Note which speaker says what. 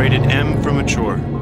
Speaker 1: rated M for mature.